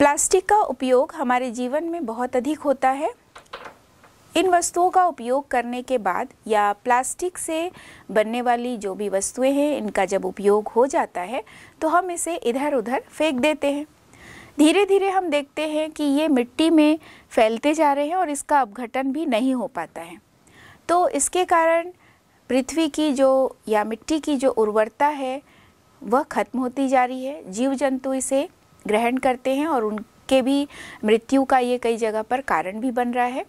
Plastic का उपयोग हमारे जीवन में बहुत अधिक होता है। इन वस्तुओं का उपयोग करने के बाद या प्लास्टिक से बनने वाली जो भी वस्तुएँ हैं, इनका जब उपयोग हो जाता है तो हम इसे इधर उधर फेंक देते हैं। धीरे धीरे हम देखते हैं कि ये मिट्टी में फैलते जा रहे हैं और इसका अपघटन भी नहीं हो पाता है। तो इसके कारण पृथ्वी की जो या मिट्टी की जो उर्वरता है, वह खत्म होती जा रही है। जीव जंतु इसे ग्रहण करते हैं और उनके भी मृत्यु का ये कई जगह पर कारण भी बन रहा है।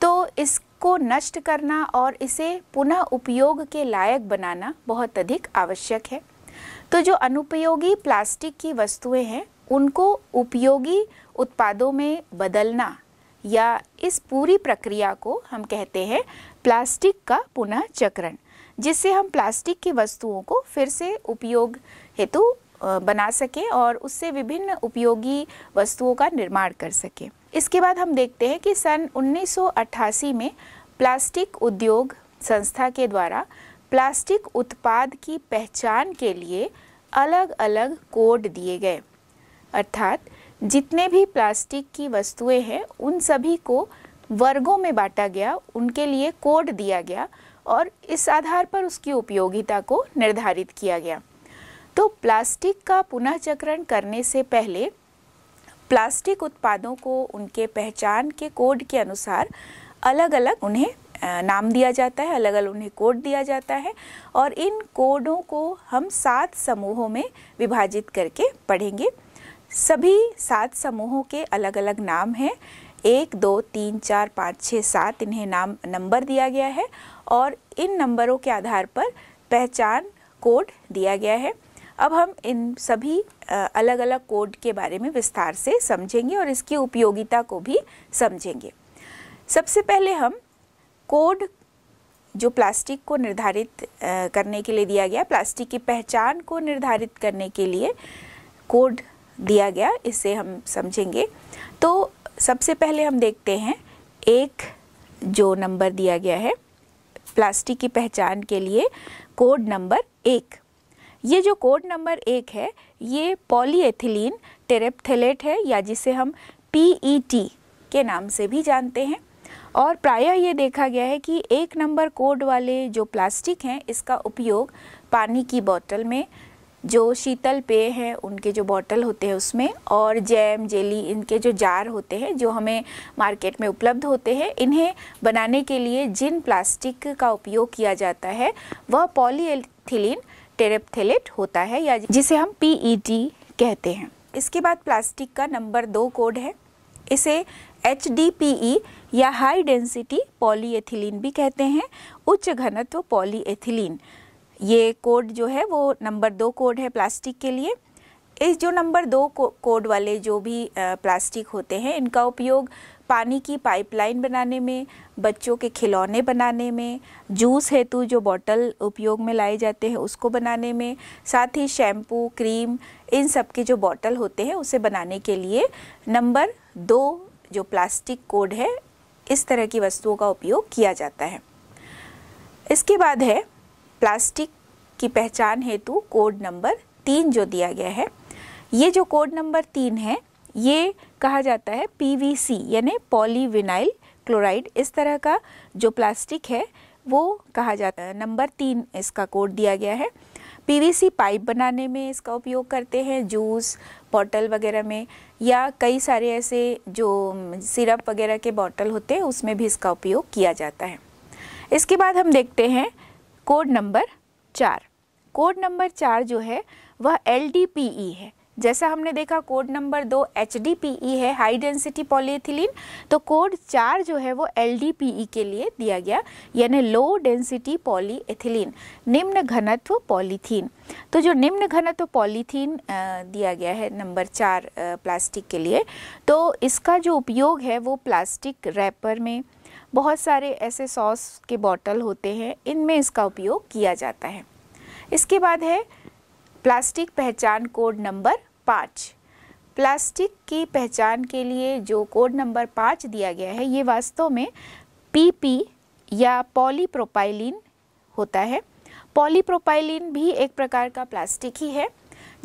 तो इसको नष्ट करना और इसे पुनः उपयोग के लायक बनाना बहुत अधिक आवश्यक है। तो जो अनुपयोगी प्लास्टिक की वस्तुएँ हैं, उनको उपयोगी उत्पादों में बदलना या इस पूरी प्रक्रिया को हम कहते हैं प्लास्टिक का पुनः चक्रण, जिससे हम प्लास्टिक की वस्तुओं को फिर से उपयोग हेतु बना सकें और उससे विभिन्न उपयोगी वस्तुओं का निर्माण कर सकें। इसके बाद हम देखते हैं कि सन 1988 में प्लास्टिक उद्योग संस्था के द्वारा प्लास्टिक उत्पाद की पहचान के लिए अलग अलग कोड दिए गए। अर्थात, जितने भी प्लास्टिक की वस्तुएँ हैं, उन सभी को वर्गों में बांटा गया, उनके लिए कोड दिया गया और इस आधार पर उसकी उपयोगिता को निर्धारित किया गया। तो प्लास्टिक का पुनः चक्रण करने से पहले प्लास्टिक उत्पादों को उनके पहचान के कोड के अनुसार अलग अलग उन्हें नाम दिया जाता है अलग अलग उन्हें कोड दिया जाता है और इन कोडों को हम सात समूहों में विभाजित करके पढ़ेंगे। सभी सात समूहों के अलग अलग नाम हैं। एक, दो, तीन, चार, पाँच छः सात इन्हें नाम, नंबर दिया गया है और इन नंबरों के आधार पर पहचान कोड दिया गया है। अब हम इन सभी अलग अलग कोड के बारे में विस्तार से समझेंगे और इसकी उपयोगिता को भी समझेंगे। सबसे पहले हम कोड जो प्लास्टिक को निर्धारित करने के लिए दिया गया, प्लास्टिक की पहचान को निर्धारित करने के लिए कोड दिया गया, इसे हम समझेंगे। तो सबसे पहले हम देखते हैं, एक जो नंबर दिया गया है, प्लास्टिक की पहचान के लिए कोड नंबर एक। ये जो कोड नंबर एक है, ये पॉलीएथिलीन टेरेप्थेलेट है, या जिसे हम पीईटी e के नाम से भी जानते हैं। और प्रायः ये देखा गया है कि एक नंबर कोड वाले जो प्लास्टिक हैं, इसका उपयोग पानी की बोतल में, जो शीतल पेय हैं, उनके जो बोतल होते हैं उसमें, और जैम, जेली, इनके जो जार होते हैं, जो हमें मार्केट में उपलब्ध होते हैं, इन्हें बनाने के लिए जिन प्लास्टिक का उपयोग किया जाता है, वह पॉलीएथिलीन टेरेप्थेलेट होता है या जिसे हम पीईटी e कहते हैं। इसके बाद प्लास्टिक का नंबर दो कोड है। इसे एच e या हाई डेंसिटी पॉलीएथिलीन भी कहते हैं। उच्च घनत्व पॉलीएथिलीन ये कोड जो है, वो नंबर दो कोड है प्लास्टिक के लिए। इस जो नंबर दो कोड वाले जो भी प्लास्टिक होते हैं, इनका उपयोग पानी की पाइपलाइन बनाने में, बच्चों के खिलौने बनाने में, जूस हेतु जो बॉटल उपयोग में लाए जाते हैं उसको बनाने में, साथ ही शैम्पू, क्रीम, इन सब के जो बॉटल होते हैं उसे बनाने के लिए नंबर दो जो प्लास्टिक कोड है, इस तरह की वस्तुओं का उपयोग किया जाता है। इसके बाद है, प्लास्टिक की पहचान हेतु कोड नंबर तीन जो दिया गया है। ये जो कोड नंबर तीन है, ये कहा जाता है पीवीसी यानी पॉलीविनाइल क्लोराइड इस तरह का जो प्लास्टिक है, वो कहा जाता है। नंबर तीन इसका कोड दिया गया है। पीवीसी पाइप बनाने में इसका उपयोग करते हैं जूस बॉटल वगैरह में, या कई सारे ऐसे जो सिरप वगैरह के बॉटल होते हैं, उसमें भी इसका उपयोग किया जाता है। इसके बाद हम देखते हैं कोड नंबर चार। कोड नंबर चार जो है, वह एलडीपीई है। जैसा हमने देखा कोड नंबर दो एच e है हाई डेंसिटी पॉलीएथिलीन तो कोड चार जो है वो एल e के लिए दिया गया, यानी लो डेंसिटी पॉलीएथिलीन निम्न घनत्व पॉलीथीन तो जो निम्न घनत्व पॉलीथीन दिया गया है नंबर चार प्लास्टिक के लिए तो इसका जो उपयोग है वो प्लास्टिक रैपर में. बहुत सारे ऐसे सॉस के बॉटल होते हैं, इनमें इसका उपयोग किया जाता है. इसके बाद है प्लास्टिक पहचान कोड नंबर पाँच। प्लास्टिक की पहचान के लिए जो कोड नंबर पाँच दिया गया है, ये वास्तव में पीपी या पॉलीप्रोपाइलिन होता है। पॉलीप्रोपाइलिन भी एक प्रकार का प्लास्टिक ही है,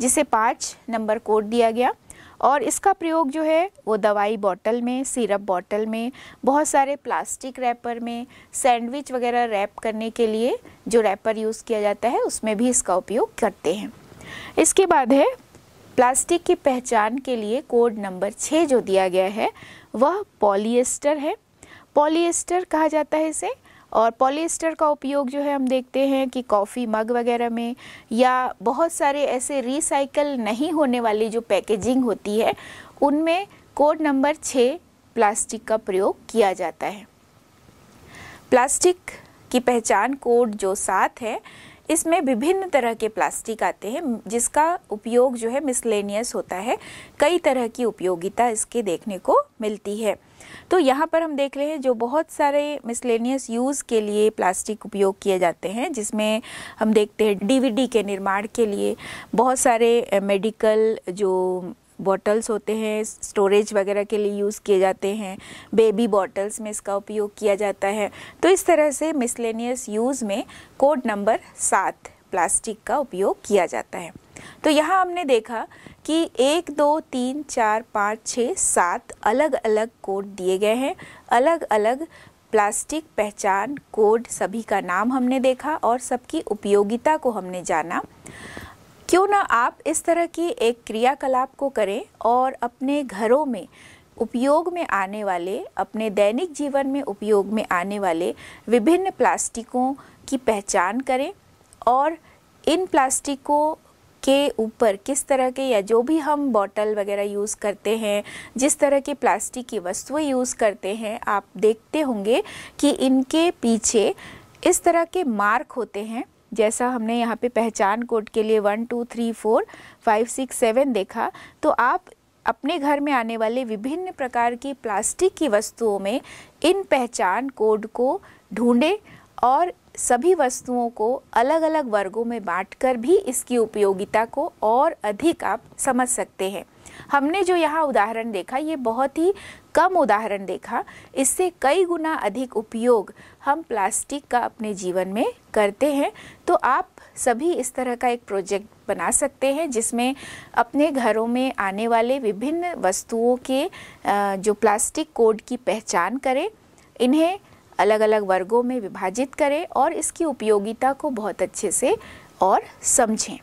जिसे पाँच नंबर कोड दिया गया। और इसका प्रयोग जो है, वो दवाई बॉटल में, सिरप बॉटल में, बहुत सारे प्लास्टिक रैपर में, सैंडविच वगैरह रैप करने के लिए जो रैपर यूज़ किया जाता है, उसमें भी इसका उपयोग करते हैं। इसके बाद है, प्लास्टिक की पहचान के लिए कोड नंबर छः जो दिया गया है, वह पॉलिएस्टर है। पॉलिएस्टर कहा जाता है इसे, और पॉलिएस्टर का उपयोग जो है हम देखते हैं कि कॉफ़ी मग वगैरह में, या बहुत सारे ऐसे रिसाइकल नहीं होने वाली जो पैकेजिंग होती है, उनमें कोड नंबर छः प्लास्टिक का प्रयोग किया जाता है। प्लास्टिक की पहचान कोड जो सात है इसमें विभिन्न तरह के प्लास्टिक आते हैं, जिसका उपयोग जो है मिसलेनियस होता है। कई तरह की उपयोगिता इसके देखने को मिलती है। तो यहाँ पर हम देख रहे हैं जो बहुत सारे मिसलेनियस यूज़ के लिए प्लास्टिक उपयोग किए जाते हैं, जिसमें हम देखते हैं डीवीडी के निर्माण के लिए बहुत सारे मेडिकल जो बॉटल्स होते हैं स्टोरेज वगैरह के लिए यूज़ किए जाते हैं बेबी बॉटल्स में इसका उपयोग किया जाता है। तो इस तरह से मिसलेनियस यूज़ में कोड नंबर सात प्लास्टिक का उपयोग किया जाता है। तो यहाँ हमने देखा कि एक, दो, तीन, चार, पाँच, छः, सात अलग अलग कोड दिए गए हैं। अलग अलग प्लास्टिक पहचान कोड सभी का नाम हमने देखा और सबकी उपयोगिता को हमने जाना। क्यों ना आप इस तरह की एक क्रियाकलाप को करें और अपने घरों में, उपयोग में आने वाले, अपने दैनिक जीवन में उपयोग में आने वाले विभिन्न प्लास्टिकों की पहचान करें और इन प्लास्टिकों के ऊपर किस तरह के या जो भी हम बॉटल वगैरह यूज़ करते हैं, जिस तरह के प्लास्टिक की वस्तुएँ यूज़ करते हैं, आप देखते होंगे कि इनके पीछे इस तरह के मार्क होते हैं। जैसा हमने यहाँ पे पहचान कोड के लिए one, two, three, four, five, six, seven देखा तो आप अपने घर में आने वाले विभिन्न प्रकार की प्लास्टिक की वस्तुओं में इन पहचान कोड को ढूंढें और सभी वस्तुओं को अलग अलग वर्गों में बांटकर भी इसकी उपयोगिता को और अधिक आप समझ सकते हैं। हमने जो यहाँ उदाहरण देखा, ये बहुत ही कम उदाहरण देखा, इससे कई गुना अधिक उपयोग हम प्लास्टिक का अपने जीवन में करते हैं। तो आप सभी इस तरह का एक प्रोजेक्ट बना सकते हैं, जिसमें अपने घरों में आने वाले विभिन्न वस्तुओं के जो प्लास्टिक कोड की पहचान करें, इन्हें अलग अलग वर्गों में विभाजित करें और इसकी उपयोगिता को बहुत अच्छे से और समझें।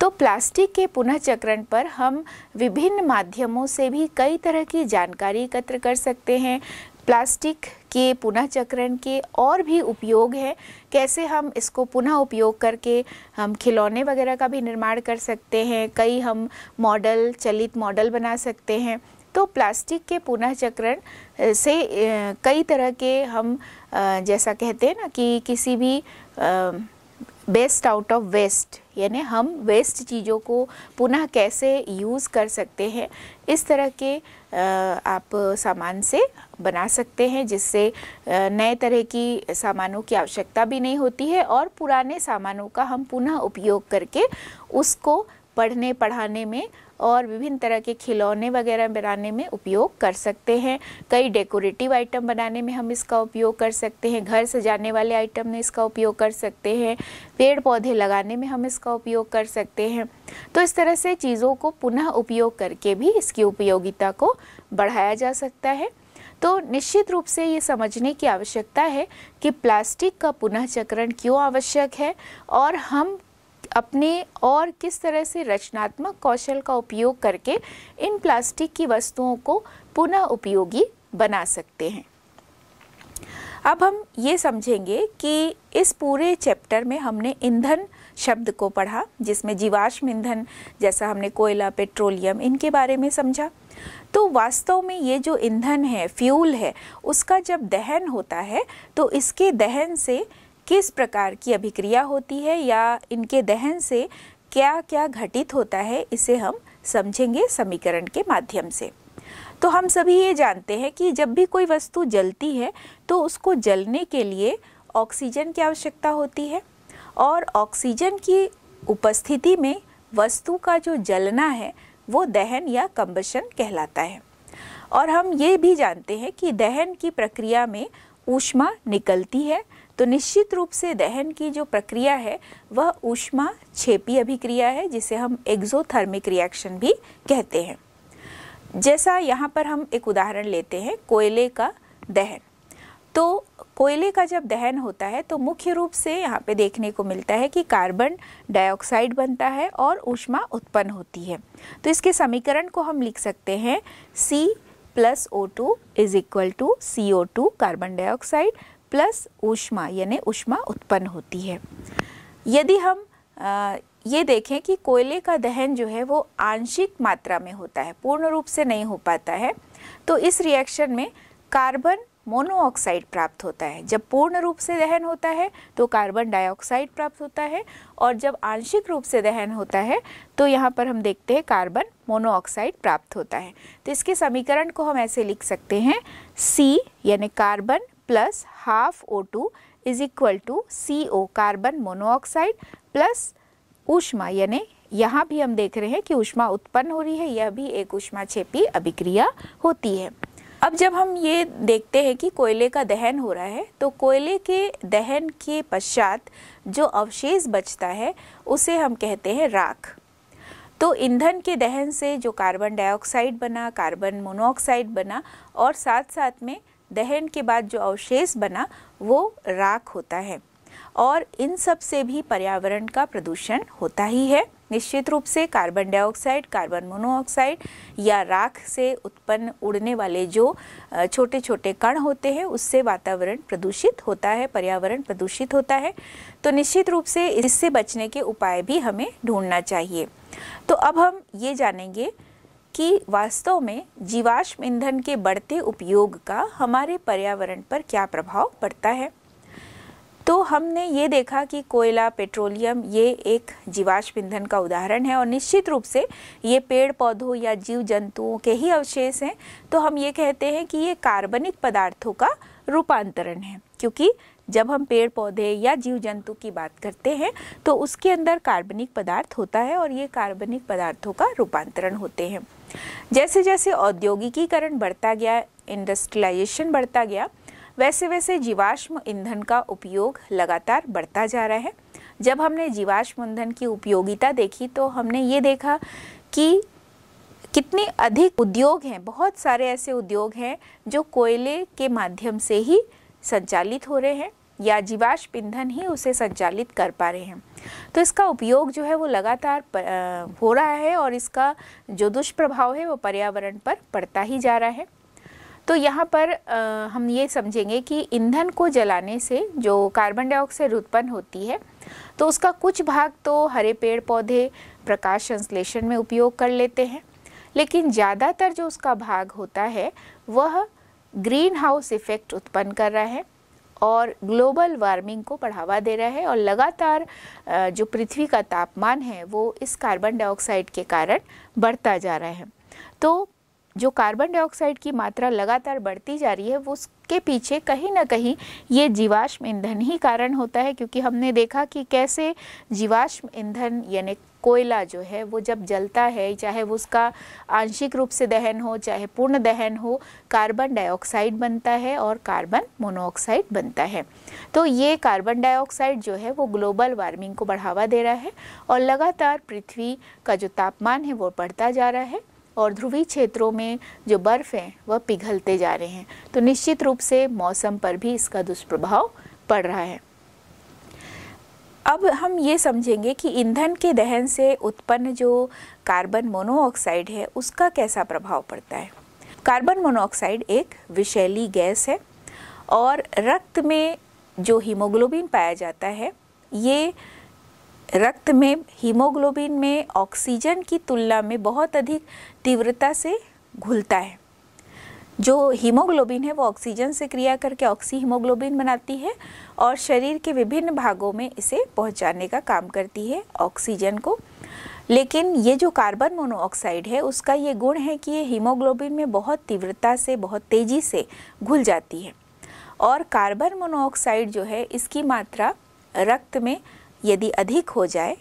तो प्लास्टिक के पुनः चक्रण पर हम विभिन्न माध्यमों से भी कई तरह की जानकारी एकत्र कर सकते हैं। प्लास्टिक के पुनः चक्रण के और भी उपयोग हैं। कैसे हम इसको पुनः उपयोग करके हम खिलौने वगैरह का भी निर्माण कर सकते हैं, कई हम मॉडल, चलित मॉडल बना सकते हैं। तो प्लास्टिक के पुनः चक्रण से कई तरह के हम जैसा कहते हैं ना कि किसी भी बेस्ट आउट ऑफ़ वेस्ट यानी हम वेस्ट चीज़ों को पुनः कैसे यूज़ कर सकते हैं, इस तरह के आप सामान से बना सकते हैं, जिससे नए तरह की सामानों की आवश्यकता भी नहीं होती है और पुराने सामानों का हम पुनः उपयोग करके उसको पढ़ने, पढ़ाने में और विभिन्न तरह के खिलौने वगैरह बनाने में उपयोग कर सकते हैं। कई डेकोरेटिव आइटम बनाने में हम इसका उपयोग कर सकते हैं। घर सजाने वाले आइटम में इसका उपयोग कर सकते हैं। पेड़ पौधे लगाने में हम इसका उपयोग कर सकते हैं। तो इस तरह से चीज़ों को पुनः उपयोग करके भी इसकी उपयोगिता को बढ़ाया जा सकता है। तो निश्चित रूप से ये समझने की आवश्यकता है कि प्लास्टिक का पुनः चक्रण क्यों आवश्यक है और हम अपने और किस तरह से रचनात्मक कौशल का उपयोग करके इन प्लास्टिक की वस्तुओं को पुनः उपयोगी बना सकते हैं? अब हम ये समझेंगे कि इस पूरे चैप्टर में हमने ईंधन शब्द को पढ़ा, जिसमें जीवाश्म ईंधन जैसा हमने कोयला, पेट्रोलियम इनके बारे में समझा। तो वास्तव में ये जो ईंधन है, फ्यूल है, उसका जब दहन होता है तो इसके दहन से किस प्रकार की अभिक्रिया होती है या इनके दहन से क्या क्या घटित होता है, इसे हम समझेंगे समीकरण के माध्यम से। तो हम सभी ये जानते हैं कि जब भी कोई वस्तु जलती है तो उसको जलने के लिए ऑक्सीजन की आवश्यकता होती है और ऑक्सीजन की उपस्थिति में वस्तु का जो जलना है, वो दहन या कम्बशन कहलाता है। और हम ये भी जानते हैं कि दहन की प्रक्रिया में ऊष्मा निकलती है तो निश्चित रूप से दहन की जो प्रक्रिया है, वह ऊष्मा छेपी अभिक्रिया है, जिसे हम एक्सोथर्मिक रिएक्शन भी कहते हैं। जैसा यहाँ पर हम एक उदाहरण लेते हैं, कोयले का दहन। तो कोयले का जब दहन होता है तो मुख्य रूप से यहाँ पे देखने को मिलता है कि कार्बन डाइऑक्साइड बनता है और ऊष्मा उत्पन्न होती है। तो इसके समीकरण को हम लिख सकते हैं, C plus O two is equal to C O two carbon dioxide plus ऊष्मा, यानी ऊष्मा उत्पन्न होती है। यदि हम ये देखें कि कोयले का दहन जो है वो आंशिक मात्रा में होता है, पूर्ण रूप से नहीं हो पाता है तो इस रिएक्शन में कार्बन मोनोऑक्साइड प्राप्त होता है। जब पूर्ण रूप से दहन होता है तो कार्बन डाइऑक्साइड प्राप्त होता है, और जब आंशिक रूप से दहन होता है तो यहाँ पर हम देखते हैं कार्बन मोनोऑक्साइड प्राप्त होता है। तो इसके समीकरण को हम ऐसे लिख सकते हैं सी यानी carbon O two is equal to C O carbon monoxide plus ऊष्मा यानी यहाँ भी हम देख रहे हैं कि ऊष्मा उत्पन्न हो रही है, यह भी एक ऊष्मा छेपी अभिक्रिया होती है। अब जब हम ये देखते हैं कि कोयले का दहन हो रहा है तो कोयले के दहन के पश्चात जो अवशेष बचता है, उसे हम कहते हैं राख। तो ईंधन के दहन से जो कार्बन डाइऑक्साइड बना कार्बन मोनोऑक्साइड बना, और साथ साथ में दहन के बाद जो अवशेष बना, वो राख होता है। और इन सबसे भी पर्यावरण का प्रदूषण होता ही है। निश्चित रूप से कार्बन डाइऑक्साइड, कार्बन मोनोऑक्साइड या राख से उत्पन्न उड़ने वाले जो छोटे छोटे कण होते हैं, उससे वातावरण प्रदूषित होता है, पर्यावरण प्रदूषित होता है। तो निश्चित रूप से इससे बचने के उपाय भी हमें ढूंढना चाहिए। तो अब हम ये जानेंगे कि वास्तव में जीवाश्म ईंधन के बढ़ते उपयोग का हमारे पर्यावरण पर क्या प्रभाव पड़ता है? तो हमने ये देखा कि कोयला, पेट्रोलियम ये एक जीवाश्म ईंधन का उदाहरण है और निश्चित रूप से ये पेड़ पौधों या जीव जंतुओं के ही अवशेष हैं। तो हम ये कहते हैं कि ये कार्बनिक पदार्थों का रूपांतरण है, क्योंकि जब हम पेड़ पौधे या जीव जंतु की बात करते हैं तो उसके अंदर कार्बनिक पदार्थ होता है और ये कार्बनिक पदार्थों का रूपांतरण होते हैं। जैसे जैसे औद्योगिकीकरण बढ़ता गया इंडस्ट्रियलाइजेशन बढ़ता गया वैसे वैसे जीवाश्म ईंधन का उपयोग लगातार बढ़ता जा रहा है। जब हमने जीवाश्म ईंधन की उपयोगिता देखी तो हमने ये देखा कि कितने अधिक उद्योग हैं, बहुत सारे ऐसे उद्योग हैं जो कोयले के माध्यम से ही संचालित हो रहे हैं। या जीवाश्म ईंधन ही उसे संचालित कर पा रहे हैं। तो इसका उपयोग जो है वो लगातार हो रहा है और इसका जो दुष्प्रभाव है वो पर्यावरण पर पड़ता ही जा रहा है। तो यहाँ पर आ, हम ये समझेंगे कि ईंधन को जलाने से जो कार्बन डाइऑक्साइड उत्पन्न होती है तो उसका कुछ भाग तो हरे पेड़ पौधे प्रकाश संश्लेषण में उपयोग कर लेते हैं। लेकिन ज़्यादातर जो उसका भाग होता है वह ग्रीन हाउस इफ़ेक्ट उत्पन्न कर रहा है। और ग्लोबल वार्मिंग को बढ़ावा दे रहा है और लगातार जो पृथ्वी का तापमान है, वो इस कार्बन डाइऑक्साइड के कारण बढ़ता जा रहा है। तो जो कार्बन डाइऑक्साइड की मात्रा लगातार बढ़ती जा रही है, वो उसके पीछे कहीं ना कहीं ये जीवाश्म ईंधन ही कारण होता है, क्योंकि हमने देखा कि कैसे जीवाश्म ईंधन यानी कोयला जो है, वो जब जलता है, चाहे वो उसका आंशिक रूप से दहन हो, चाहे पूर्ण दहन हो, कार्बन डाइऑक्साइड बनता है और कार्बन मोनोऑक्साइड बनता है। तो ये कार्बन डाइऑक्साइड जो है, वो ग्लोबल वार्मिंग को बढ़ावा दे रहा है और लगातार पृथ्वी का जो तापमान है, वो बढ़ता जा रहा है। और ध्रुवीय क्षेत्रों में जो बर्फ़ है, वह पिघलते जा रहे हैं। तो निश्चित रूप से मौसम पर भी इसका दुष्प्रभाव पड़ रहा है। अब हम ये समझेंगे कि ईंधन के दहन से उत्पन्न जो कार्बन मोनोऑक्साइड है, उसका कैसा प्रभाव पड़ता है। कार्बन मोनोऑक्साइड एक विषैली गैस है और रक्त में जो हीमोग्लोबिन पाया जाता है, ये रक्त में, हीमोग्लोबिन में, ऑक्सीजन की तुलना में बहुत अधिक तीव्रता से घुलता है। जो हीमोग्लोबिन है, वो ऑक्सीजन से क्रिया करके ऑक्सी हीमोग्लोबिन बनाती है और शरीर के विभिन्न भागों में इसे पहुँचाने का काम करती है ऑक्सीजन को। लेकिन ये जो कार्बन मोनोऑक्साइड है, उसका ये गुण है कि ये हीमोग्लोबिन में बहुत तीव्रता से, बहुत तेज़ी से घुल जाती है। और कार्बन मोनोऑक्साइड जो है, इसकी मात्रा रक्त में यदि अधिक हो जाए,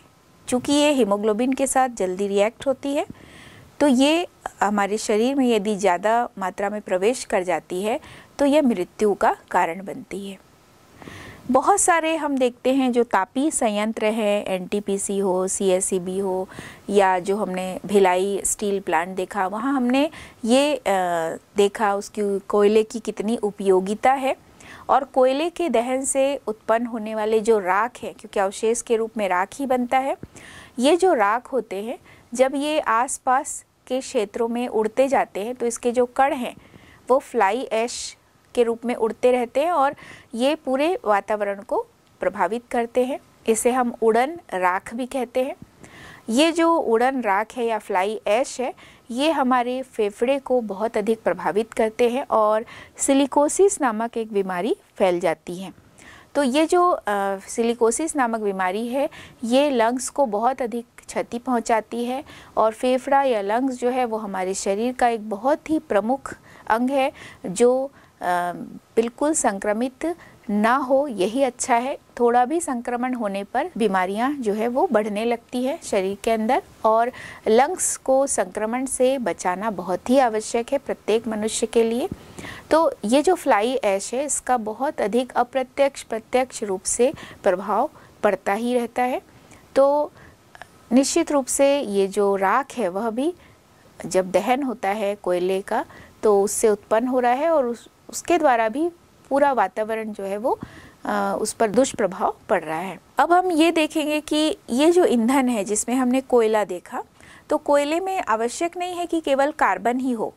चूँकि ये हीमोग्लोबिन के साथ जल्दी रिएक्ट होती है तो ये हमारे शरीर में यदि ज़्यादा मात्रा में प्रवेश कर जाती है तो यह मृत्यु का कारण बनती है। बहुत सारे हम देखते हैं जो तापी संयंत्र है एनटीपीसी हो सीएसईबी हो, या जो हमने भिलाई स्टील प्लांट देखा, वहाँ हमने ये देखा, उसकी कोयले की कितनी उपयोगिता है। और कोयले के दहन से उत्पन्न होने वाले जो राख है, क्योंकि अवशेष के रूप में राख ही बनता है, ये जो राख होते हैं, जब ये आसपास के क्षेत्रों में उड़ते जाते हैं तो इसके जो कण हैं, वो फ्लाई ऐश के रूप में उड़ते रहते हैं और ये पूरे वातावरण को प्रभावित करते हैं। इसे हम उड़न राख भी कहते हैं। ये जो उड़न राख है या फ्लाई ऐश है ये हमारे फेफड़े को बहुत अधिक प्रभावित करते हैं और सिलिकोसिस नामक एक बीमारी फैल जाती है। तो ये जो आ, सिलिकोसिस नामक बीमारी है ये लंग्स को बहुत अधिक क्षति पहुंचाती है और फेफड़ा या लंग्स जो है वो हमारे शरीर का एक बहुत ही प्रमुख अंग है जो बिल्कुल संक्रमित ना हो, यही अच्छा है। थोड़ा भी संक्रमण होने पर बीमारियाँ जो है वो बढ़ने लगती है शरीर के अंदर और लंग्स को संक्रमण से बचाना बहुत ही आवश्यक है प्रत्येक मनुष्य के लिए। तो ये जो फ्लाई ऐश है, इसका बहुत अधिक अप्रत्यक्ष, प्रत्यक्ष रूप से प्रभाव पड़ता ही रहता है। तो निश्चित रूप से ये जो राख है, वह भी जब दहन होता है कोयले का तो उससे उत्पन्न हो रहा है और उस, उसके द्वारा भी पूरा वातावरण जो है वो आ, उस पर दुष्प्रभाव पड़ रहा है। अब हम ये देखेंगे कि ये जो ईंधन है जिसमें हमने कोयला देखा तो कोयले में आवश्यक नहीं है कि केवल कार्बन ही हो।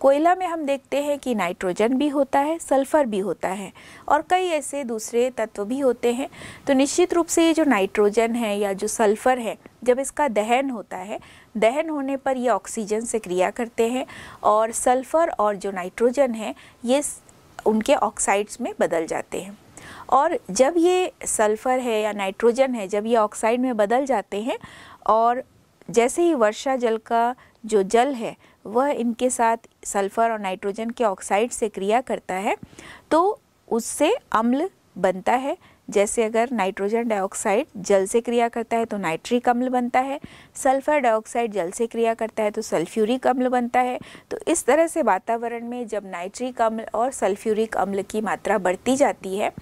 कोयला में हम देखते हैं कि नाइट्रोजन भी होता है सल्फ़र भी होता है और कई ऐसे दूसरे तत्व भी होते हैं। तो निश्चित रूप से ये जो नाइट्रोजन है या जो सल्फ़र है जब इसका दहन होता है दहन होने पर ये ऑक्सीजन से क्रिया करते हैं और सल्फ़र और जो नाइट्रोजन है ये उनके ऑक्साइड्स में बदल जाते हैं। और जब ये सल्फ़र है या नाइट्रोजन है, जब ये ऑक्साइड में बदल जाते हैं, और जैसे ही वर्षा जल का जो जल है, वह इनके साथ सल्फ़र और नाइट्रोजन के ऑक्साइड से क्रिया करता है तो उससे अम्ल बनता है जैसे अगर नाइट्रोजन डाइऑक्साइड जल से क्रिया करता है तो नाइट्रिक अम्ल बनता है, सल्फ़र डाइऑक्साइड जल से क्रिया करता है तो सल्फ्यूरिक अम्ल बनता है। तो इस तरह से वातावरण में जब नाइट्रिक अम्ल और सल्फ्यूरिक अम्ल की मात्रा बढ़ती जाती है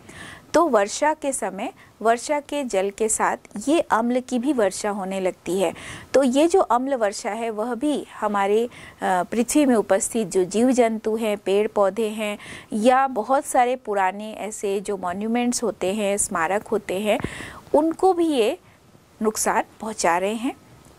तो वर्षा के समय, वर्षा के जल के साथ ये अम्ल की भी वर्षा होने लगती है। तो ये जो अम्ल वर्षा है, वह भी हमारे पृथ्वी में उपस्थित जो जीव जंतु हैं पेड़ पौधे हैं, या बहुत सारे पुराने ऐसे जो मॉन्यूमेंट्स होते हैं, स्मारक होते हैं, उनको भी ये नुकसान पहुँचा रहे हैं।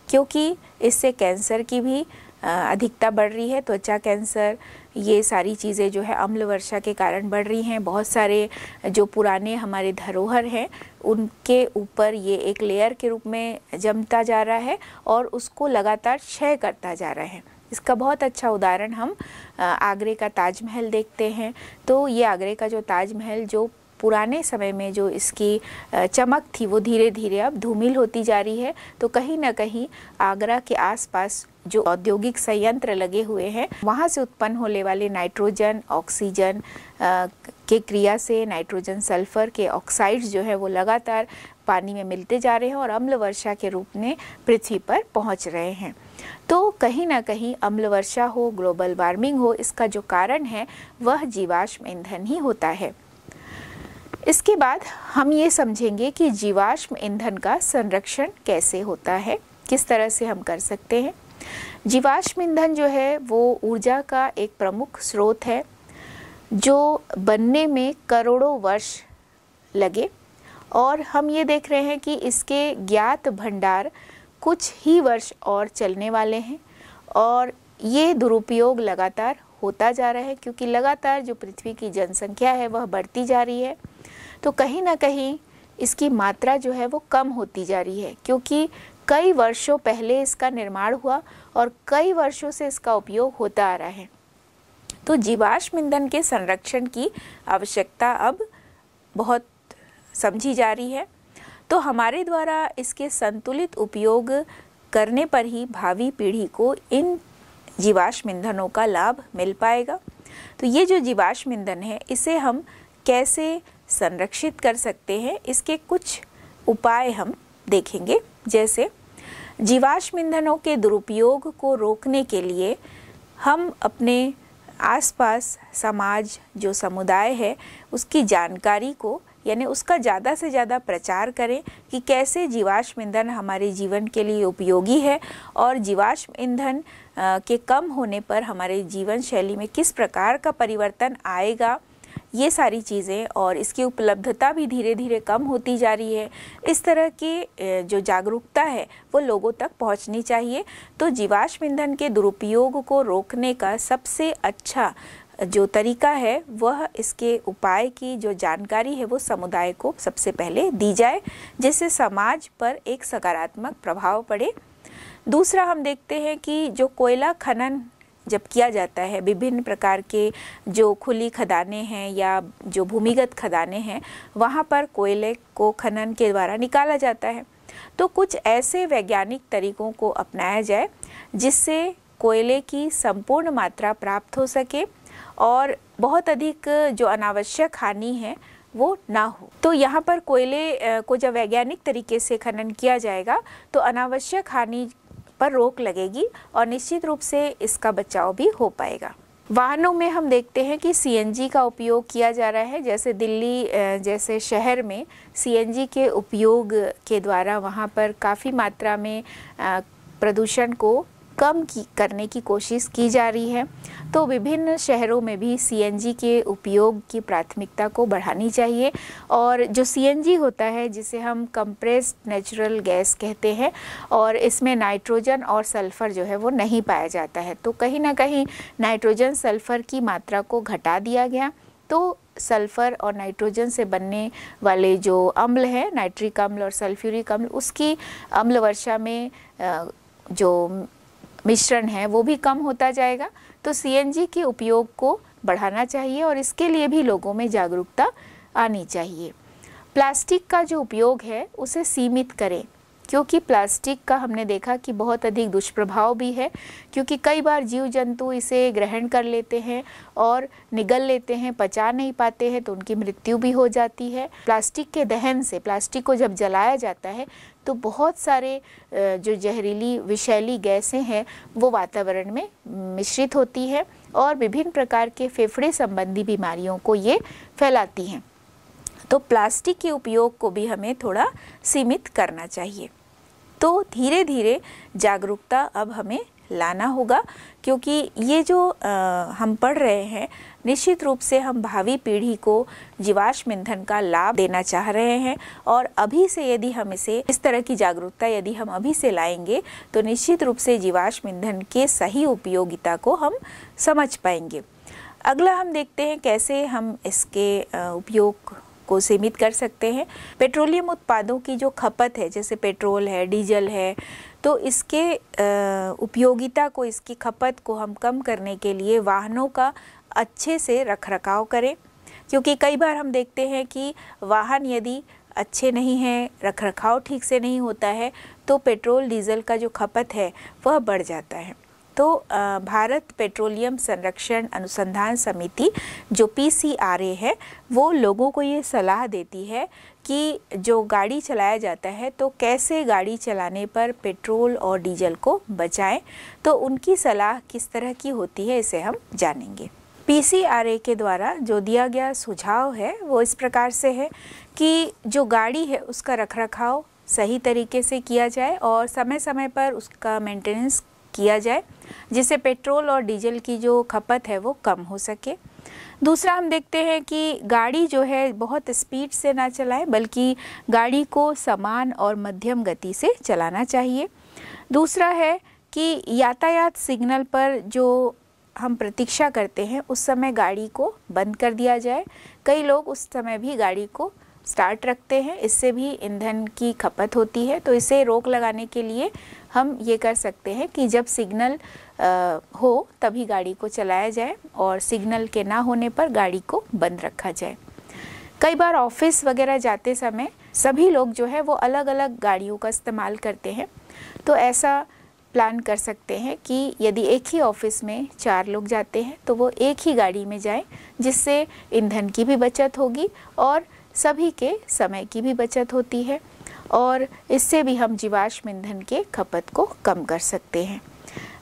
क्योंकि इससे कैंसर की भी अधिकता बढ़ रही है, त्वचा कैंसर ये सारी चीज़ें जो है अम्ल वर्षा के कारण बढ़ रही हैं। बहुत सारे जो पुराने हमारे धरोहर हैं, उनके ऊपर ये एक लेयर के रूप में जमता जा रहा है और उसको लगातार क्षय करता जा रहा है। इसका बहुत अच्छा उदाहरण हम आगरे का ताजमहल देखते हैं। तो ये आगरे का जो ताजमहल, जो पुराने समय में जो इसकी चमक थी, वो धीरे धीरे अब धूमिल होती जा रही है। तो कहीं ना कहीं आगरा के आसपास जो औद्योगिक संयंत्र लगे हुए हैं, वहाँ से उत्पन्न होने वाले नाइट्रोजन, ऑक्सीजन के क्रिया से नाइट्रोजन, सल्फ़र के ऑक्साइड्स जो है वो लगातार पानी में मिलते जा रहे हैं और अम्ल वर्षा के रूप में पृथ्वी पर पहुँच रहे हैं। तो कहीं ना कहीं अम्ल वर्षा हो, ग्लोबल वार्मिंग हो, इसका जो कारण है, वह जीवाश्म ईंधन ही होता है। इसके बाद हम ये समझेंगे कि जीवाश्म ईंधन का संरक्षण कैसे होता है, किस तरह से हम कर सकते हैं। जीवाश्म ईंधन जो है, वो ऊर्जा का एक प्रमुख स्रोत है, जो बनने में करोड़ों वर्ष लगे। और हम ये देख रहे हैं कि इसके ज्ञात भंडार कुछ ही वर्ष और चलने वाले हैं और ये दुरुपयोग लगातार होता जा रहा है, क्योंकि लगातार जो पृथ्वी की जनसंख्या है, वह बढ़ती जा रही है। तो कहीं ना कहीं इसकी मात्रा जो है, वो कम होती जा रही है, क्योंकि कई वर्षों पहले इसका निर्माण हुआ और कई वर्षों से इसका उपयोग होता आ रहा है। तो जीवाश्म ईंधन के संरक्षण की आवश्यकता अब बहुत समझी जा रही है। तो हमारे द्वारा इसके संतुलित उपयोग करने पर ही भावी पीढ़ी को इन जीवाश्म ईंधनों का लाभ मिल पाएगा। तो ये जो जीवाश्म ईंधन है, इसे हम कैसे संरक्षित कर सकते हैं, इसके कुछ उपाय हम देखेंगे। जैसे जीवाश्म ईंधनों के दुरुपयोग को रोकने के लिए हम अपने आसपास समाज, जो समुदाय है, उसकी जानकारी को, यानी उसका ज़्यादा से ज़्यादा प्रचार करें कि कैसे जीवाश्म ईंधन हमारे जीवन के लिए उपयोगी है और जीवाश्म ईंधन के कम होने पर हमारे जीवन शैली में किस प्रकार का परिवर्तन आएगा। ये सारी चीज़ें और इसकी उपलब्धता भी धीरे धीरे कम होती जा रही है। इस तरह की जो जागरूकता है, वो लोगों तक पहुंचनी चाहिए। तो जीवाश्म ईंधन के दुरुपयोग को रोकने का सबसे अच्छा जो तरीका है, वह इसके उपाय की जो जानकारी है, वो समुदाय को सबसे पहले दी जाए, जिससे समाज पर एक सकारात्मक प्रभाव पड़े। दूसरा हम देखते हैं कि जो कोयला खनन जब किया जाता है, विभिन्न प्रकार के जो खुली खदानें हैं या जो भूमिगत खदानें हैं, वहाँ पर कोयले को खनन के द्वारा निकाला जाता है। तो कुछ ऐसे वैज्ञानिक तरीकों को अपनाया जाए, जिससे कोयले की संपूर्ण मात्रा प्राप्त हो सके और बहुत अधिक जो अनावश्यक हानि है, वो ना हो। तो यहाँ पर कोयले को जब वैज्ञानिक तरीके से खनन किया जाएगा तो अनावश्यक हानि पर रोक लगेगी और निश्चित रूप से इसका बचाव भी हो पाएगा। वाहनों में हम देखते हैं कि सीएनजी का उपयोग किया जा रहा है। जैसे दिल्ली जैसे शहर में सीएनजी के उपयोग के द्वारा वहाँ पर काफ़ी मात्रा में प्रदूषण को कम की, करने की कोशिश की जा रही है। तो विभिन्न शहरों में भी सीएनजी के उपयोग की प्राथमिकता को बढ़ानी चाहिए और जो सीएनजी होता है, जिसे हम कंप्रेस्ड नेचुरल गैस कहते हैं और इसमें नाइट्रोजन और सल्फ़र जो है वो नहीं पाया जाता है। तो कहीं ना कहीं नाइट्रोजन सल्फ़र की मात्रा को घटा दिया गया। तो सल्फ़र और नाइट्रोजन से बनने वाले जो अम्ल है नाइट्रिक अम्ल और सल्फ्यूरिक अम्ल, उसकी अम्ल वर्षा में जो मिश्रण है, वो भी कम होता जाएगा। तो सीएनजी के उपयोग को बढ़ाना चाहिए और इसके लिए भी लोगों में जागरूकता आनी चाहिए। प्लास्टिक का जो उपयोग है, उसे सीमित करें, क्योंकि प्लास्टिक का हमने देखा कि बहुत अधिक दुष्प्रभाव भी है, क्योंकि कई बार जीव जंतु इसे ग्रहण कर लेते हैं और निगल लेते हैं, पचा नहीं पाते हैं तो उनकी मृत्यु भी हो जाती है। प्लास्टिक के दहन से, प्लास्टिक को जब जलाया जाता है तो बहुत सारे जो जहरीली विषैली गैसें हैं वो वातावरण में मिश्रित होती है और विभिन्न प्रकार के फेफड़े संबंधी बीमारियों को ये फैलाती हैं। तो प्लास्टिक के उपयोग को भी हमें थोड़ा सीमित करना चाहिए। तो धीरे धीरे जागरूकता अब हमें लाना होगा क्योंकि ये जो आ, हम पढ़ रहे हैं निश्चित रूप से हम भावी पीढ़ी को जीवाश्म ईंधन का लाभ देना चाह रहे हैं और अभी से यदि हम इसे, इस तरह की जागरूकता यदि हम अभी से लाएँगे तो निश्चित रूप से जीवाश्म ईंधन के सही उपयोगिता को हम समझ पाएँगे। अगला हम देखते हैं कैसे हम इसके उपयोग को सीमित कर सकते हैं। पेट्रोलियम उत्पादों की जो खपत है, जैसे पेट्रोल है, डीजल है तो इसके उपयोगिता को, इसकी खपत को हम कम करने के लिए वाहनों का अच्छे से रख रखाव करें। क्योंकि कई बार हम देखते हैं कि वाहन यदि अच्छे नहीं हैं रख रखाव ठीक से नहीं होता है तो पेट्रोल, डीजल का जो खपत है, वह बढ़ जाता है। तो भारत पेट्रोलियम संरक्षण अनुसंधान समिति, जो पीसीआरए है, वो लोगों को ये सलाह देती है कि जो गाड़ी चलाया जाता है तो कैसे गाड़ी चलाने पर पेट्रोल और डीजल को बचाएँ। तो उनकी सलाह किस तरह की होती है, इसे हम जानेंगे। पीसीआरए के द्वारा जो दिया गया सुझाव है, वो इस प्रकार से है कि जो गाड़ी है, उसका रखरखाव सही तरीके से किया जाए और समय समय पर उसका मेंटेनेंस किया जाए, जिससे पेट्रोल और डीजल की जो खपत है, वो कम हो सके। दूसरा, हम देखते हैं कि गाड़ी जो है, बहुत स्पीड से ना चलाएँ, बल्कि गाड़ी को समान और मध्यम गति से चलाना चाहिए। दूसरा है कि यातायात सिग्नल पर जो हम प्रतीक्षा करते हैं उस समय गाड़ी को बंद कर दिया जाए। कई लोग उस समय भी गाड़ी को स्टार्ट रखते हैं। इससे भी ईंधन की खपत होती है। तो इसे रोक लगाने के लिए हम ये कर सकते हैं कि जब सिग्नल हो, तभी गाड़ी को चलाया जाए और सिग्नल के ना होने पर गाड़ी को बंद रखा जाए। कई बार ऑफ़िस वगैरह जाते समय सभी लोग जो है वो अलग अलग गाड़ियों का इस्तेमाल करते हैं। तो ऐसा प्लान कर सकते हैं कि यदि एक ही ऑफ़िस में चार लोग जाते हैं तो वो एक ही गाड़ी में जाएँ, जिससे ईंधन की भी बचत होगी और सभी के समय की भी बचत होती है और इससे भी हम जीवाश्म ईंधन के खपत को कम कर सकते हैं।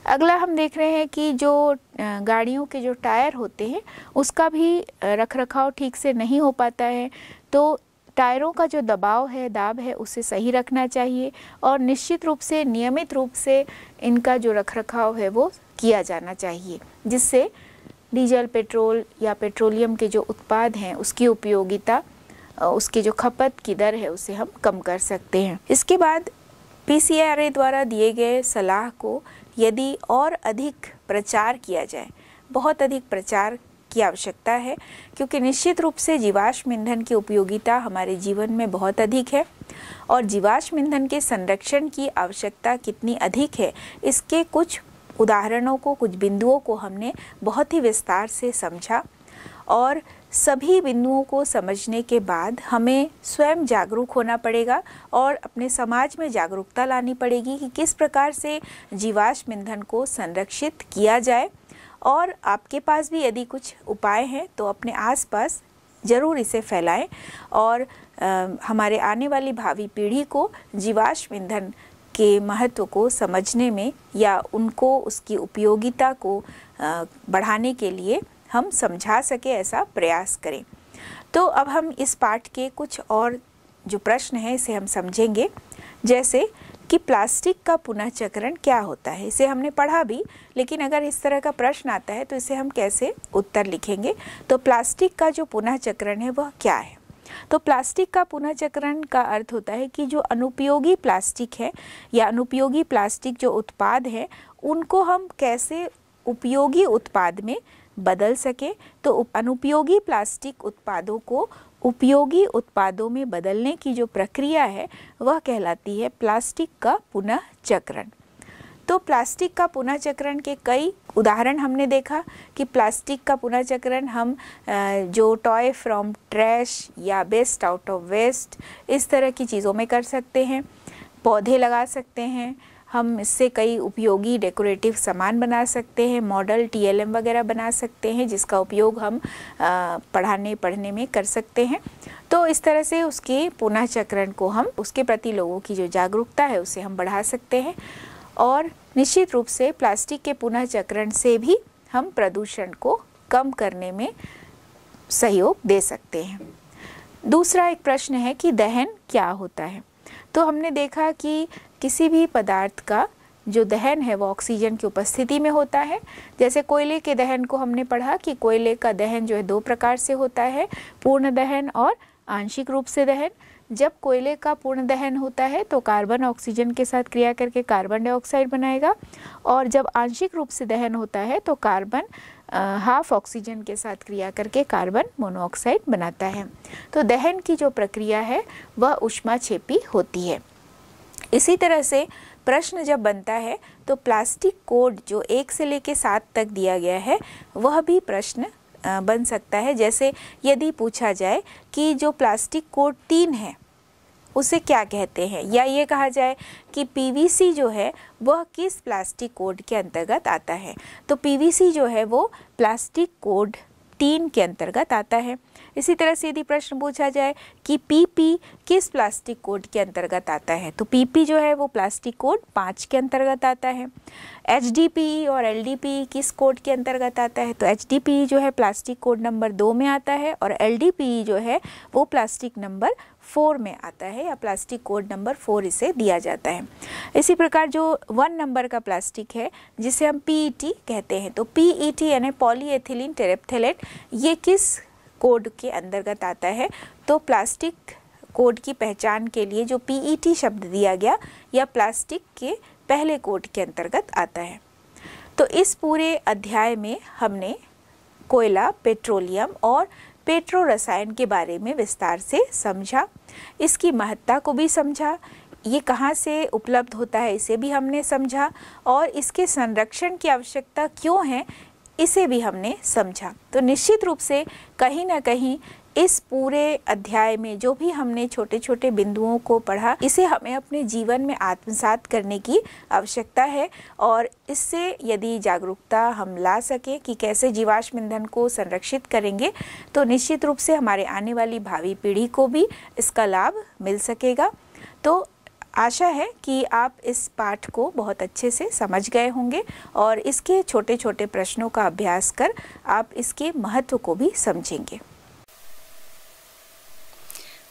अगला हम देख रहे हैं कि जो गाड़ियों के जो टायर होते हैं, उसका भी रख रखाव ठीक से नहीं हो पाता है तो टायरों का जो दबाव है, दाब है, उसे सही रखना चाहिए और निश्चित रूप से, नियमित रूप से इनका जो रख रखाव है वो किया जाना चाहिए, जिससे डीजल, पेट्रोल या पेट्रोलियम के जो उत्पाद हैं, उसकी उपयोगिता उसके जो खपत की दर है, उसे हम कम कर सकते हैं। इसके बाद पी द्वारा दिए गए सलाह को यदि और अधिक प्रचार किया जाए, बहुत अधिक प्रचार की आवश्यकता है, क्योंकि निश्चित रूप से जीवाश्म ईंधन की उपयोगिता हमारे जीवन में बहुत अधिक है। और जीवाश्म ईंधन के संरक्षण की आवश्यकता कितनी अधिक है, इसके कुछ उदाहरणों को, कुछ बिंदुओं को हमने बहुत ही विस्तार से समझा। और सभी बिंदुओं को समझने के बाद हमें स्वयं जागरूक होना पड़ेगा और अपने समाज में जागरूकता लानी पड़ेगी कि किस प्रकार से जीवाश्म ईंधन को संरक्षित किया जाए। और आपके पास भी यदि कुछ उपाय हैं तो अपने आसपास ज़रूर इसे फैलाएँ और आ, हमारे आने वाली भावी पीढ़ी को जीवाश्म ईंधन के महत्व को समझने में या उनको उसकी उपयोगिता को आ, बढ़ाने के लिए हम समझा सके ऐसा प्रयास करें। तो अब हम इस पाठ के कुछ और जो प्रश्न हैं इसे हम समझेंगे। जैसे कि प्लास्टिक का पुनः चक्रण क्या होता है? इसे हमने पढ़ा भी, लेकिन अगर इस तरह का प्रश्न आता है तो इसे हम कैसे उत्तर लिखेंगे? तो प्लास्टिक का जो पुनः चक्रण है, वह क्या है? तो प्लास्टिक का पुनः चक्रण का अर्थ होता है कि जो अनुपयोगी प्लास्टिक है, या अनुपयोगी प्लास्टिक जो उत्पाद है, उनको हम कैसे उपयोगी उत्पाद में बदल सके? तो अनुपयोगी प्लास्टिक उत्पादों को उपयोगी उत्पादों में बदलने की जो प्रक्रिया है, वह कहलाती है प्लास्टिक का पुनः चक्रण तो प्लास्टिक का पुनः चक्रण के कई उदाहरण हमने देखा कि प्लास्टिक का पुनः चक्रण हम जो टॉय फ्रॉम ट्रैश या बेस्ट आउट ऑफ़ वेस्ट, इस तरह की चीज़ों में कर सकते हैं, पौधे लगा सकते हैं हम इससे कई उपयोगी डेकोरेटिव सामान बना सकते हैं मॉडल टीएलएम वगैरह बना सकते हैं, जिसका उपयोग हम पढ़ाने, पढ़ने में कर सकते हैं। तो इस तरह से उसके पुनः चक्रण को हम, उसके प्रति लोगों की जो जागरूकता है, उसे हम बढ़ा सकते हैं और निश्चित रूप से प्लास्टिक के पुनः चक्रण से भी हम प्रदूषण को कम करने में सहयोग दे सकते हैं। दूसरा एक प्रश्न है कि दहन क्या होता है? तो हमने देखा कि किसी भी पदार्थ का जो दहन है, वो ऑक्सीजन की उपस्थिति में होता है। जैसे कोयले के दहन को हमने पढ़ा कि कोयले का दहन जो है दो प्रकार से होता है, पूर्ण दहन और आंशिक रूप से दहन। जब कोयले का पूर्ण दहन होता है तो कार्बन ऑक्सीजन के साथ क्रिया करके कार्बन डाइऑक्साइड बनाएगा और जब आंशिक रूप से दहन होता है तो कार्बन हाफ़ ऑक्सीजन के साथ क्रिया करके कार्बन मोनोऑक्साइड बनाता है। तो दहन की जो प्रक्रिया है, वह उष्मा छेपी होती है। इसी तरह से प्रश्न जब बनता है तो प्लास्टिक कोड जो एक से लेके सात तक दिया गया है, वह भी प्रश्न बन सकता है। जैसे यदि पूछा जाए कि जो प्लास्टिक कोड तीन है उसे क्या कहते हैं? या ये कहा जाए कि पीवीसी जो है, वह किस प्लास्टिक कोड के अंतर्गत आता है? तो पीवीसी जो है, वो प्लास्टिक कोड तीन के अंतर्गत आता है। इसी तरह से यदि प्रश्न पूछा जाए कि पीपी किस प्लास्टिक कोड के अंतर्गत आता है? तो पीपी जो है, वो प्लास्टिक कोड पाँच के अंतर्गत आता है। एच और एल किस कोड के अंतर्गत आता है? तो एचडीपी जो है प्लास्टिक कोड नंबर दो में आता है और एलडीपी जो है, वो प्लास्टिक नंबर फोर में आता है या प्लास्टिक कोड नंबर फोर इसे दिया जाता है। इसी प्रकार जो वन नंबर का प्लास्टिक है, जिसे हम पीईटी कहते हैं तो पीईटी यानी पॉलीएथिलीन टेरेप्थेलेट ये किस कोड के अंतर्गत आता है? तो प्लास्टिक कोड की पहचान के लिए जो पीईटी शब्द दिया गया, या प्लास्टिक के पहले कोड के अंतर्गत आता है। तो इस पूरे अध्याय में हमने कोयला, पेट्रोलियम और पेट्रो रसायन के बारे में विस्तार से समझा। इसकी महत्ता को भी समझा। ये कहाँ से उपलब्ध होता है, इसे भी हमने समझा और इसके संरक्षण की आवश्यकता क्यों है, इसे भी हमने समझा। तो निश्चित रूप से कहीं ना कहीं इस पूरे अध्याय में जो भी हमने छोटे छोटे बिंदुओं को पढ़ा, इसे हमें अपने जीवन में आत्मसात करने की आवश्यकता है और इससे यदि जागरूकता हम ला सके कि कैसे जीवाश्म ईंधन को संरक्षित करेंगे तो निश्चित रूप से हमारे आने वाली भावी पीढ़ी को भी इसका लाभ मिल सकेगा। तो आशा है कि आप इस पाठ को बहुत अच्छे से समझ गए होंगे और इसके छोटे छोटे प्रश्नों का अभ्यास कर आप इसके महत्व को भी समझेंगे।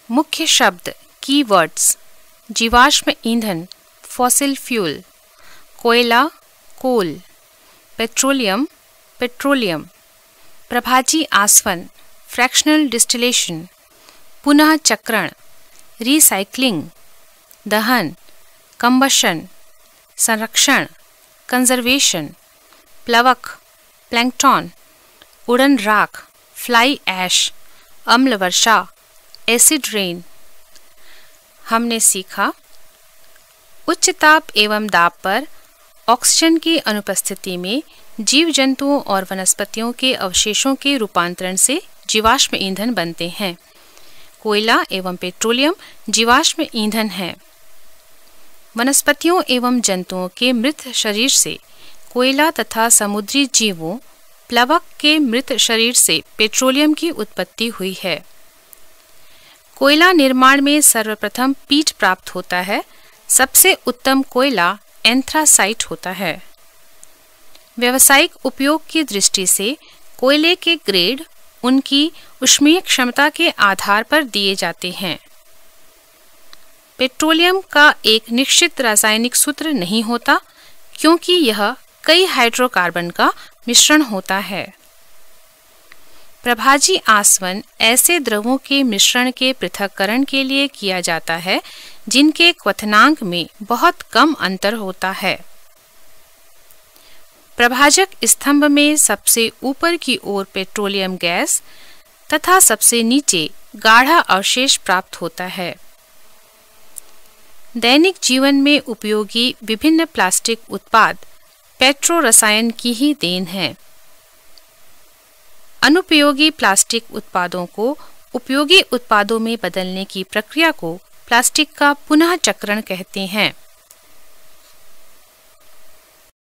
मुख्य शब्द कीवर्ड्स जीवाश्म ईंधन फॉसिल फ्यूल कोयला, कोल पेट्रोलियम पेट्रोलियम प्रभाजी आसवन फ्रैक्शनल डिस्टिलेशन पुनः चक्रण रिसाइकलिंग दहन कंबशन संरक्षण कंजर्वेशन प्लवक प्लैंकटन उड़न राख फ्लाई ऐश अम्ल वर्षा एसिड रेन हमने सीखा, उच्च ताप एवं दाब पर ऑक्सीजन की अनुपस्थिति में जीव जंतुओं और वनस्पतियों के अवशेषों के रूपांतरण से जीवाश्म ईंधन बनते हैं। कोयला एवं पेट्रोलियम जीवाश्म ईंधन है। वनस्पतियों एवं जंतुओं के मृत शरीर से कोयला तथा समुद्री जीवों, प्लवक के मृत शरीर से पेट्रोलियम की उत्पत्ति हुई है। कोयला निर्माण में सर्वप्रथम पीट प्राप्त होता है। सबसे उत्तम कोयला एंथ्रासाइट होता है। व्यावसायिक उपयोग की दृष्टि से कोयले के ग्रेड उनकी उष्मीय क्षमता के आधार पर दिए जाते हैं। पेट्रोलियम का एक निश्चित रासायनिक सूत्र नहीं होता, क्योंकि यह कई हाइड्रोकार्बन का मिश्रण होता है। प्रभाजी आसवन ऐसे द्रवों के मिश्रण के पृथक्करण के लिए किया जाता है, जिनके क्वथनांक में बहुत कम अंतर होता है। प्रभाजक स्तंभ में सबसे ऊपर की ओर पेट्रोलियम गैस तथा सबसे नीचे गाढ़ा अवशेष प्राप्त होता है। दैनिक जीवन में उपयोगी विभिन्न प्लास्टिक उत्पाद पेट्रो रसायन की ही देन है। अनुपयोगी प्लास्टिक उत्पादों को उपयोगी उत्पादों में बदलने की प्रक्रिया को प्लास्टिक का पुनः चक्रण कहते हैं।